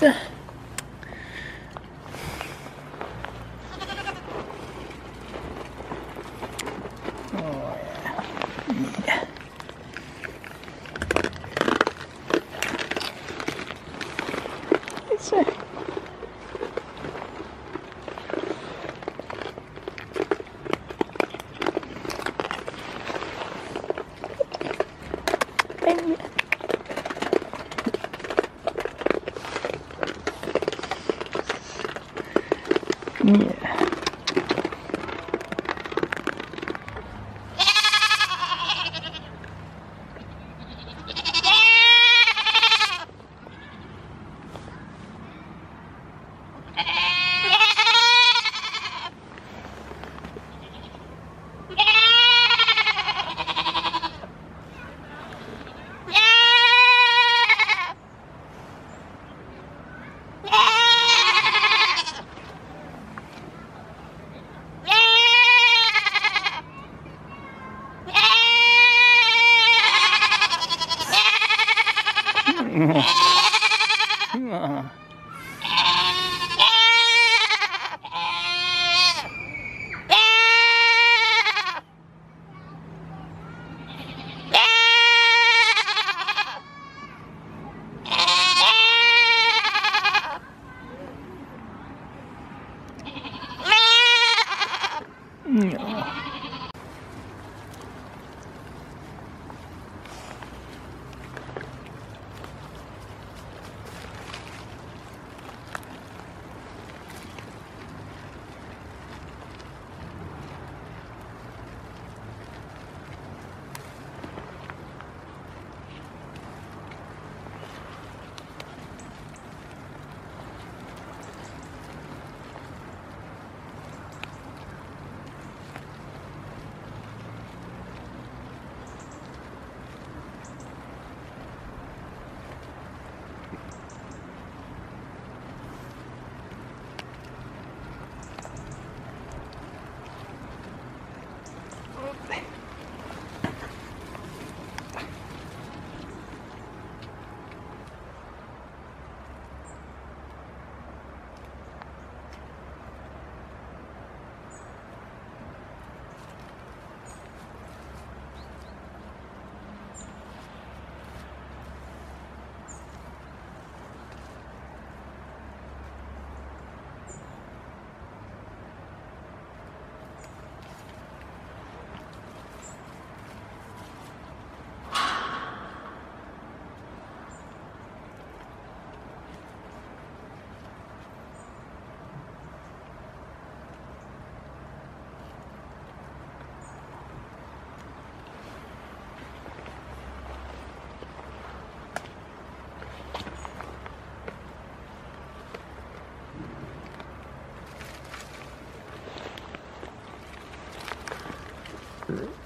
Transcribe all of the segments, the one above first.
Neyse. Oh, yeah. si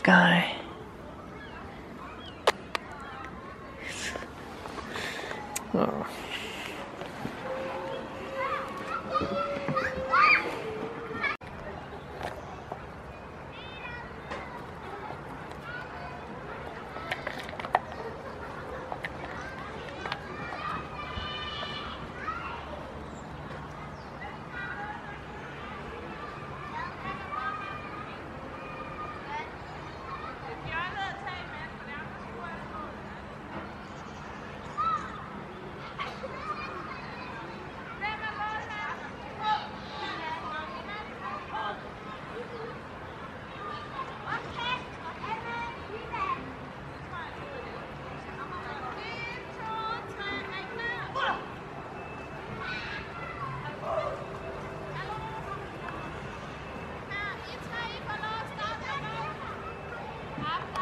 guy. Oh. Stop that.